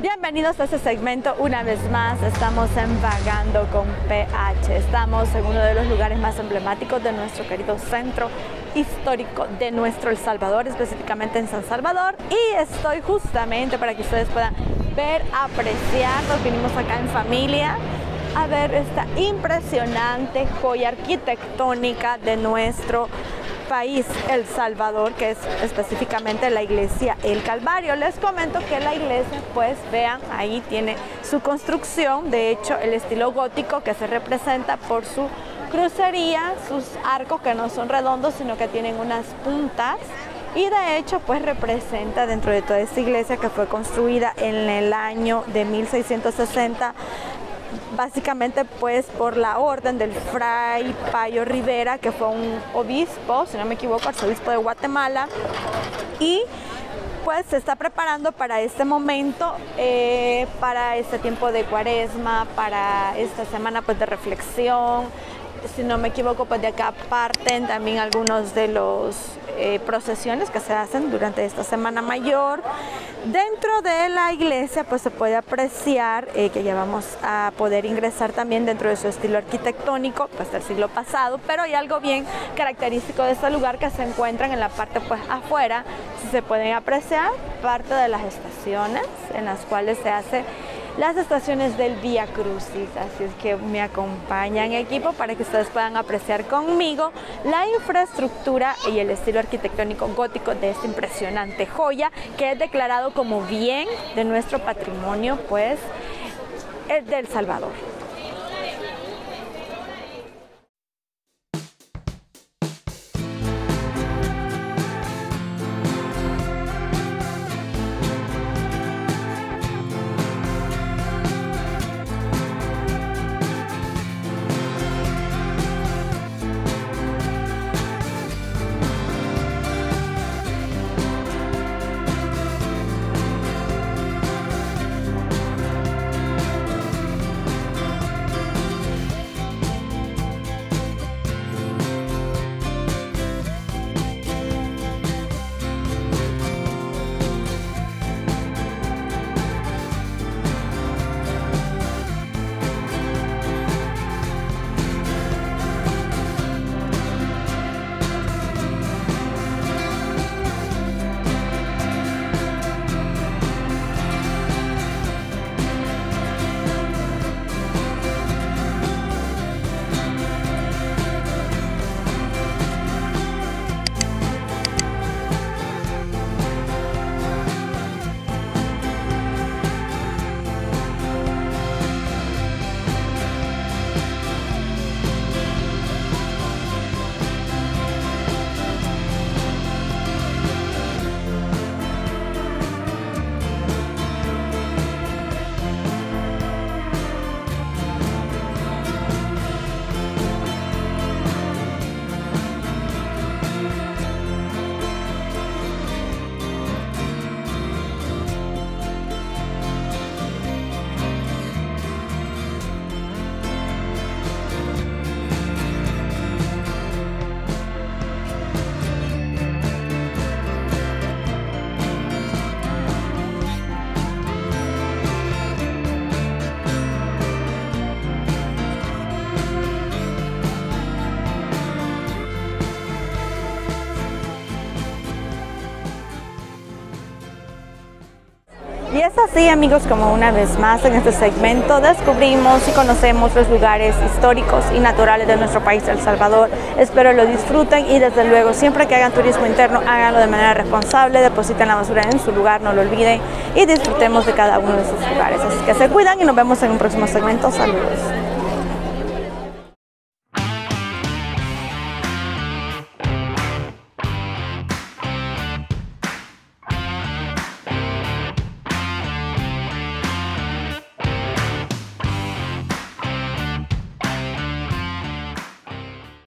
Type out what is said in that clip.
Bienvenidos a este segmento una vez más. Estamos en Vagando con PH. Estamos en uno de los lugares más emblemáticos de nuestro querido centro histórico de nuestro El Salvador, específicamente en San Salvador. Y estoy justamente para que ustedes puedan ver, apreciar. Nos vinimos acá en familia a ver esta impresionante joya arquitectónica de nuestro país, El Salvador, que es específicamente la iglesia El Calvario. Les comento que la iglesia, pues vean, ahí tiene su construcción, de hecho el estilo gótico que se representa por su crucería, sus arcos que no son redondos, sino que tienen unas puntas. Y de hecho, pues representa dentro de toda esta iglesia que fue construida en el año de 1660 básicamente pues por la orden del fray Payo Rivera, que fue un obispo, si no me equivoco, arzobispo de Guatemala, y pues se está preparando para este momento, eh, para este tiempo de cuaresma, para esta semana pues de reflexión, si no me equivoco, pues de acá parten también algunos de los eh, procesiones que se hacen durante esta Semana Mayor. Dentro de la iglesia pues se puede apreciar eh, que ya vamos a poder ingresar también dentro de su estilo arquitectónico pues del siglo pasado, pero hay algo bien característico de este lugar que se encuentran en la parte pues afuera, si se pueden apreciar parte de las estaciones en las cuales se hace las estaciones del Vía Crucis. Así es que me acompañan equipo para que ustedes puedan apreciar conmigo la infraestructura y el estilo arquitectónico gótico de esta impresionante joya que es declarado como bien de nuestro patrimonio, pues, del Salvador. Así amigos como una vez más en este segmento descubrimos y conocemos los lugares históricos y naturales de nuestro país, El Salvador. Espero lo disfruten y desde luego siempre que hagan turismo interno háganlo de manera responsable, depositen la basura en su lugar, no lo olviden y disfrutemos de cada uno de sus lugares. Así que se cuidan y nos vemos en un próximo segmento. Saludos.